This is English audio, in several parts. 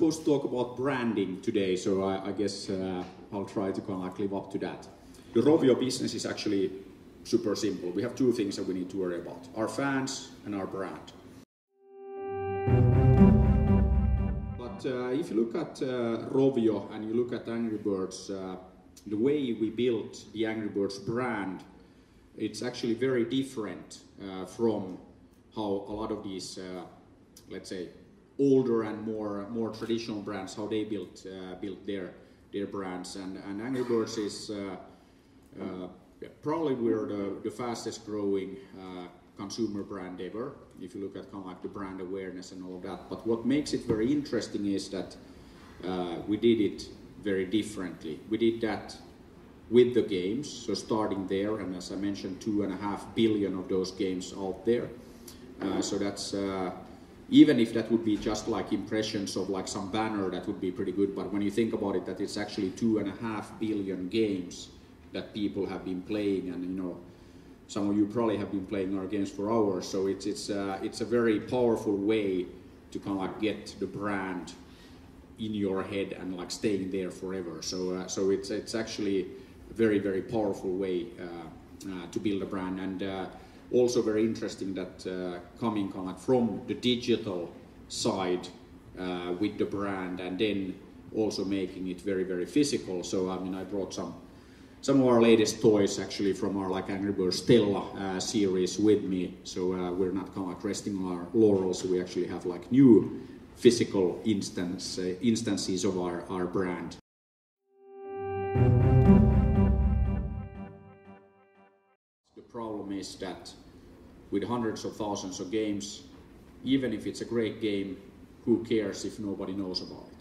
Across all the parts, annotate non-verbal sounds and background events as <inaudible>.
supposed to talk about branding today, so I, I guess uh, I'll try to kind of like live up to that. The Rovio business is actually super simple. We have two things that we need to worry about our fans and our brand. But uh, if you look at uh, Rovio and you look at Angry Birds, uh, the way we built the Angry Birds brand, it's actually very different uh, from how a lot of these, uh, let's say, older and more more traditional brands, how they built uh, built their their brands. And, and Angry Birds is yeah, probably we're the, the fastest growing uh, consumer brand ever if you look at kind of like the brand awareness and all of that. But what makes it very interesting is that uh, we did it very differently. We did that with the games so starting there and as i mentioned two and a half billion of those games out there. Uh, so that's uh, even if that would be just like impressions of like some banner that would be pretty good but when you think about it that it's actually two and a half billion games that people have been playing, and you know, some of you probably have been playing our games for hours. So it's it's uh, it's a very powerful way to kind of like get the brand in your head and like staying there forever. So uh, so it's it's actually a very very powerful way uh, uh to build a brand, and uh, also very interesting that uh, coming kind of from the digital side with the brand, and then also making it very very physical. So I mean, I brought some some of our latest toys actually from our like Angry Birds Stella uh, series with me. So uh, we're not kind of resting on our laurels. We actually have like new physical instance uh, instances of our, our brand. Is that with hundreds of thousands of games, even if it's a great game, who cares if nobody knows about it?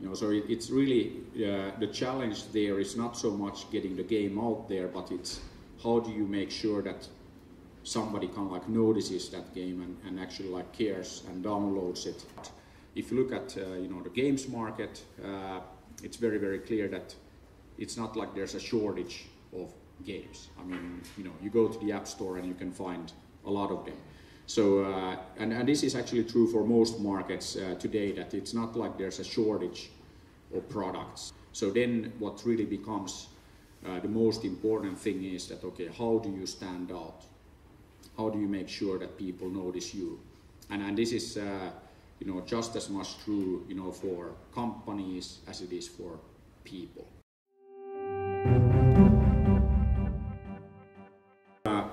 You know, so it, it's really uh, the challenge there is not so much getting the game out there, but it's how do you make sure that somebody kind of like notices that game and, and actually like cares and downloads it. If you look at uh, you know the games market, uh, it's very very clear that it's not like there's a shortage of games. I mean, you know, you go to the app store and you can find a lot of them. So, uh, and, and this is actually true for most markets uh, today, that it's not like there's a shortage of products. So then what really becomes uh, the most important thing is that, okay, how do you stand out? How do you make sure that people notice you? And, and this is, uh, you know, just as much true, you know, for companies as it is for people.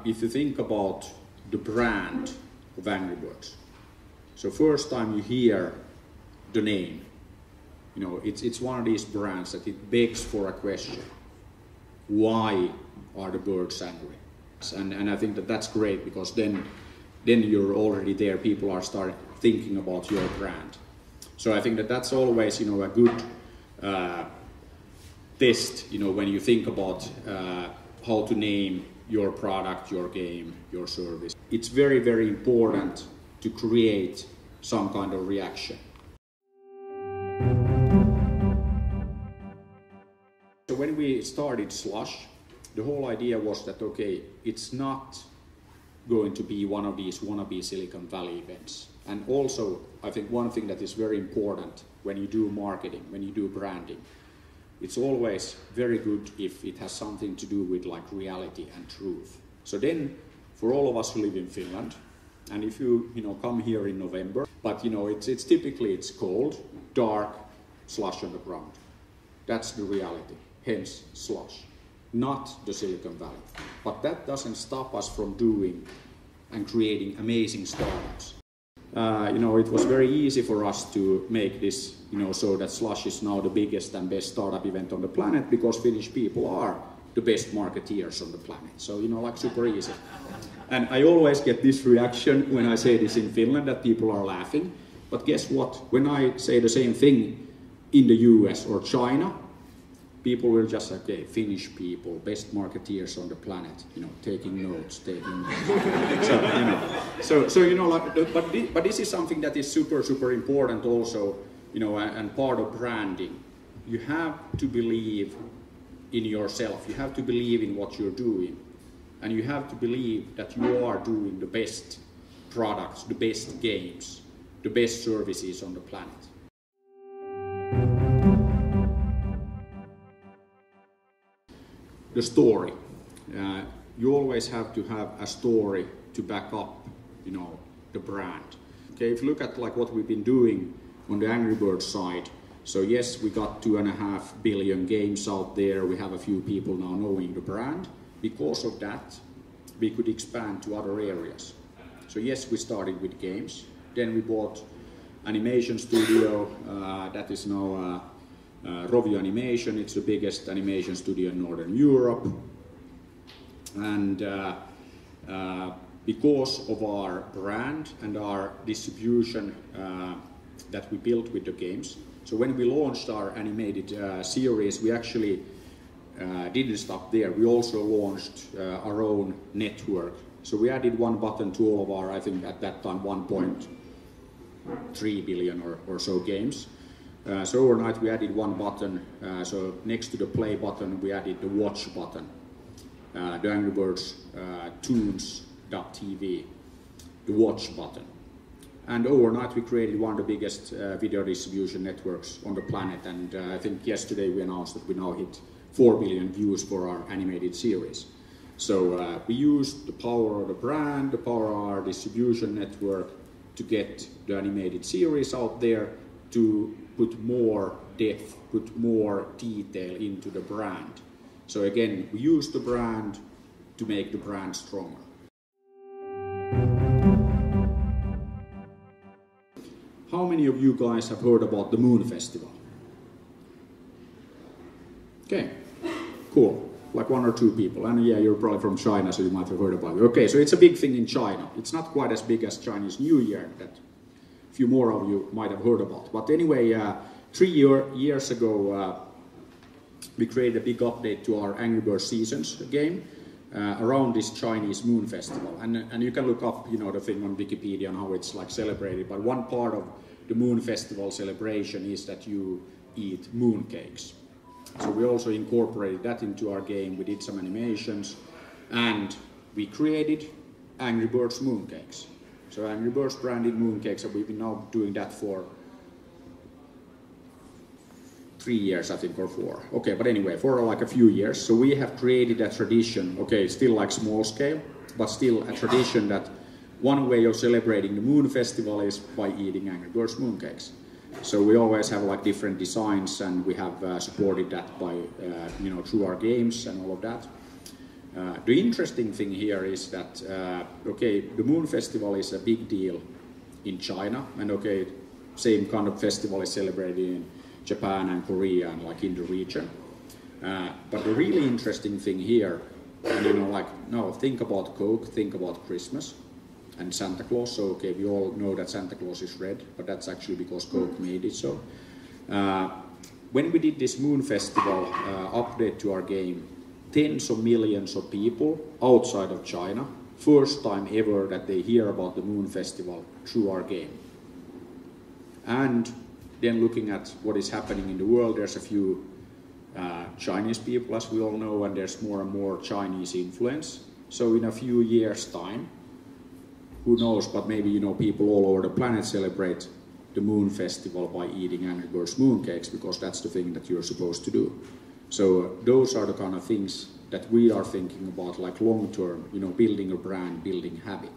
If you think about the brand of Angry Birds. So first time you hear the name, you know, it's, it's one of these brands that it begs for a question. Why are the birds angry? And, and I think that that's great because then, then you're already there. People are start thinking about your brand. So I think that that's always, you know, a good uh, test, you know, when you think about uh, how to name your product, your game, your service. It's very, very important to create some kind of reaction. So when we started Slush, the whole idea was that okay, it's not going to be one of these wannabe Silicon Valley events. And also, I think one thing that is very important when you do marketing, when you do branding, it's always very good if it has something to do with like reality and truth. So then, for all of us who live in Finland, and if you you know come here in November, but you know it's it's typically it's cold, dark, slush on the ground. That's the reality. Hence slush, not the Silicon Valley. But that doesn't stop us from doing and creating amazing startups. Uh, you know, it was very easy for us to make this, you know, so that Slush is now the biggest and best startup event on the planet because Finnish people are the best marketeers on the planet. So, you know, like super easy. And I always get this reaction when I say this in Finland that people are laughing. But guess what? When I say the same thing in the US or China, people will just say, okay, Finnish people, best marketeers on the planet, you know, taking notes, taking notes. <laughs> so, you know, so, so, you know, like, but, this, but this is something that is super, super important also, you know, and part of branding. You have to believe in yourself. You have to believe in what you're doing. And you have to believe that you are doing the best products, the best games, the best services on the planet. The story. Uh, you always have to have a story to back up, you know, the brand. Okay, if you look at like what we've been doing on the Angry Birds side, so yes, we got two and a half billion games out there. We have a few people now knowing the brand. Because of that, we could expand to other areas. So yes, we started with games. Then we bought animation studio uh, that is now uh, uh, Rovio Animation. It's the biggest animation studio in Northern Europe. And uh, uh, because of our brand and our distribution uh, that we built with the games, so when we launched our animated series, we actually didn't stop there. We also launched our own network so we added one button to all of our, I think at that time, 1.3 billion or, or so games. Uh, so overnight we added one button. Uh, so next to the play button, we added the watch button. Uh, the Angry Birds uh, Toons.tv, the watch button. And overnight we created one of the biggest video distribution networks on the planet. And I think yesterday we announced that we now hit 4 billion views for our animated series. So uh, we used the power of the brand, the power of our distribution network to get the animated series out there to put more depth, put more detail into the brand. So again, we use the brand to make the brand stronger. How many of you guys have heard about the Moon Festival? Okay, cool like one or two people. And yeah, you're probably from China, so you might have heard about it. Okay, so it's a big thing in China. It's not quite as big as Chinese New Year that few more of you might have heard about. But anyway, uh, three year, years ago, uh, we created a big update to our Angry Birds Seasons game uh, around this Chinese Moon Festival. And, and you can look up, you know, the thing on Wikipedia and how it's like celebrated. But one part of the Moon Festival celebration is that you eat moon cakes. So we also incorporated that into our game. We did some animations and we created Angry Birds mooncakes. So Angry Birds branded mooncakes, so we've been now doing that for three years, I think, or four. Okay, but anyway, for like a few years. So we have created a tradition, okay, still like small scale, but still a tradition that one way of celebrating the Moon Festival is by eating Angry Birds mooncakes. So we always have like different designs, and we have uh, supported that by uh, you know through our games and all of that. Uh, the interesting thing here is that uh, okay, the Moon Festival is a big deal in China, and okay, same kind of festival is celebrated in Japan and Korea and like in the region. Uh, but the really interesting thing here, and you know, like no, think about Coke, think about Christmas and Santa Claus. So, okay, we all know that Santa Claus is red, but that's actually because Coke made it so. Uh, when we did this Moon Festival uh, update to our game, tens of millions of people outside of China, first time ever that they hear about the Moon Festival through our game. And then looking at what is happening in the world, there's a few uh, Chinese people, as we all know, and there's more and more Chinese influence. So in a few years' time, who knows, but maybe you know people all over the planet celebrate the moon festival by eating Angry Birds mooncakes because that's the thing that you're supposed to do. So uh, those are the kind of things that we are thinking about, like long term, you know, building a brand, building habit.